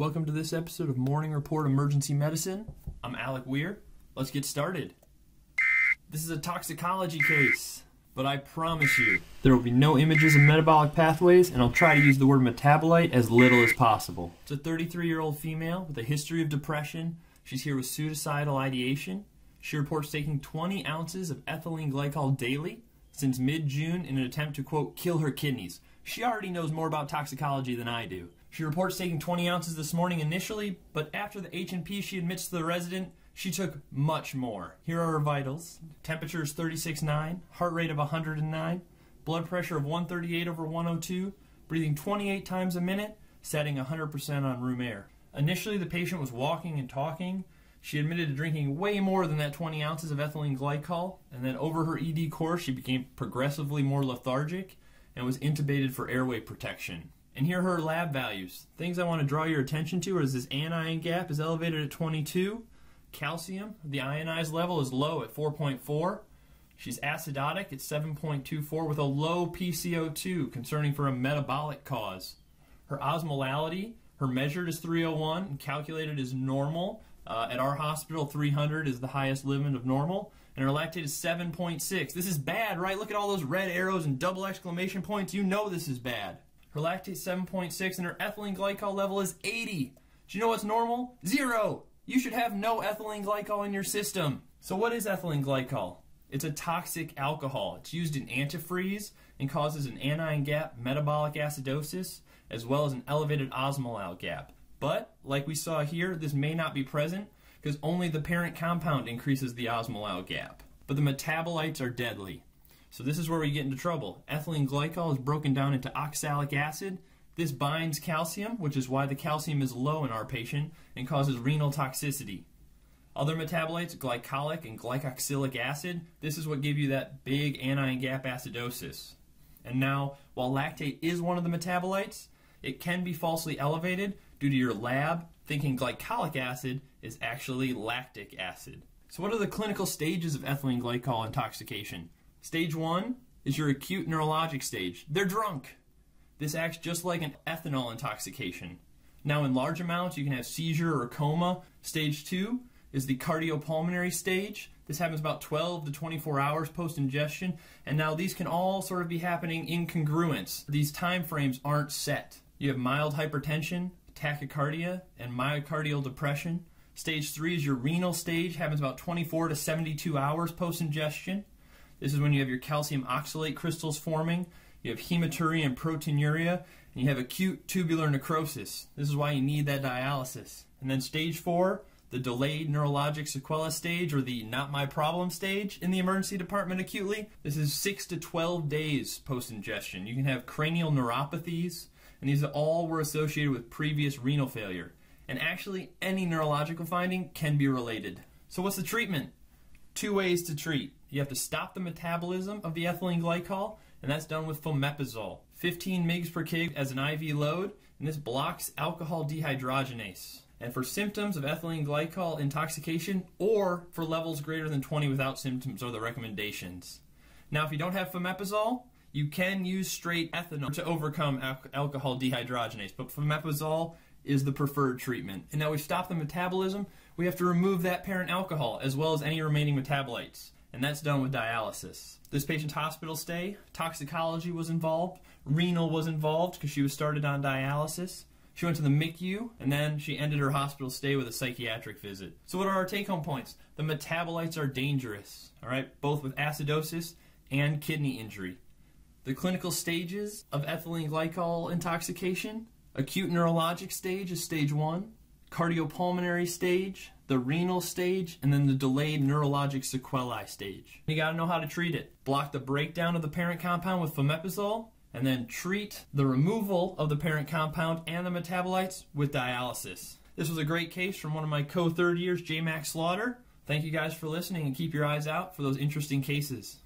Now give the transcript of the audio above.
Welcome to this episode of Morning Report Emergency Medicine. I'm Alec Weir. Let's get started. This is a toxicology case, but I promise you there will be no images of metabolic pathways, and I'll try to use the word metabolite as little as possible. It's a 33 year old female with a history of depression. She's here with suicidal ideation. She reports taking 20 ounces of ethylene glycol daily since mid June in an attempt to, quote, kill her kidneys. She already knows more about toxicology than I do. She reports taking 20 ounces this morning initially, but after the H&P she admits to the resident, she took much more. Here are her vitals. Temperature is 36.9, heart rate of 109, blood pressure of 138 over 102, breathing 28 times a minute, setting 100% on room air. Initially, the patient was walking and talking. She admitted to drinking way more than that 20 ounces of ethylene glycol, and then over her ED course, she became progressively more lethargic and was intubated for airway protection. And here are her lab values. Things I want to draw your attention to is this anion gap is elevated at 22. Calcium, the ionized level is low at 4.4. She's acidotic at 7.24 with a low PCO2, concerning for a metabolic cause. Her osmolality, her measured is 301 and calculated is normal. Uh, at our hospital, 300 is the highest limit of normal. And her lactate is 7.6. This is bad, right? Look at all those red arrows and double exclamation points. You know this is bad. Her lactate 7.6 and her ethylene glycol level is 80. Do you know what's normal? Zero. You should have no ethylene glycol in your system. So what is ethylene glycol? It's a toxic alcohol. It's used in antifreeze and causes an anion gap, metabolic acidosis, as well as an elevated osmolar gap. But, like we saw here, this may not be present because only the parent compound increases the osmolar gap. But the metabolites are deadly. So this is where we get into trouble. Ethylene glycol is broken down into oxalic acid. This binds calcium, which is why the calcium is low in our patient and causes renal toxicity. Other metabolites, glycolic and glyoxylic acid, this is what give you that big anion gap acidosis. And now, while lactate is one of the metabolites, it can be falsely elevated due to your lab thinking glycolic acid is actually lactic acid. So what are the clinical stages of ethylene glycol intoxication? Stage one is your acute neurologic stage. They're drunk. This acts just like an ethanol intoxication. Now, in large amounts, you can have seizure or coma. Stage two is the cardiopulmonary stage. This happens about 12 to 24 hours post ingestion. And now these can all sort of be happening in congruence. These time frames aren't set. You have mild hypertension, tachycardia, and myocardial depression. Stage three is your renal stage, happens about 24 to 72 hours post ingestion. This is when you have your calcium oxalate crystals forming, you have hematuria and proteinuria, and you have acute tubular necrosis. This is why you need that dialysis. And then stage four, the delayed neurologic sequela stage, or the not my problem stage in the emergency department acutely. This is 6 to 12 days post ingestion. You can have cranial neuropathies, and these all were associated with previous renal failure. And actually, any neurological finding can be related. So, what's the treatment? Two ways to treat. You have to stop the metabolism of the ethylene glycol, and that's done with fomepizole. 15 mg per kg as an IV load, and this blocks alcohol dehydrogenase. And for symptoms of ethylene glycol intoxication or for levels greater than 20 without symptoms are the recommendations. Now, if you don't have fomepizole, you can use straight ethanol to overcome al alcohol dehydrogenase, but fomepizole is the preferred treatment. And now we've stopped the metabolism, we have to remove that parent alcohol as well as any remaining metabolites and that's done with dialysis. This patient's hospital stay, toxicology was involved, renal was involved because she was started on dialysis. She went to the MICU, and then she ended her hospital stay with a psychiatric visit. So what are our take-home points? The metabolites are dangerous, all right, both with acidosis and kidney injury. The clinical stages of ethylene glycol intoxication, acute neurologic stage is stage one, cardiopulmonary stage, the renal stage, and then the delayed neurologic sequelae stage. You gotta know how to treat it. Block the breakdown of the parent compound with fomepizole, and then treat the removal of the parent compound and the metabolites with dialysis. This was a great case from one of my co-third years, J. Max Slaughter. Thank you guys for listening and keep your eyes out for those interesting cases.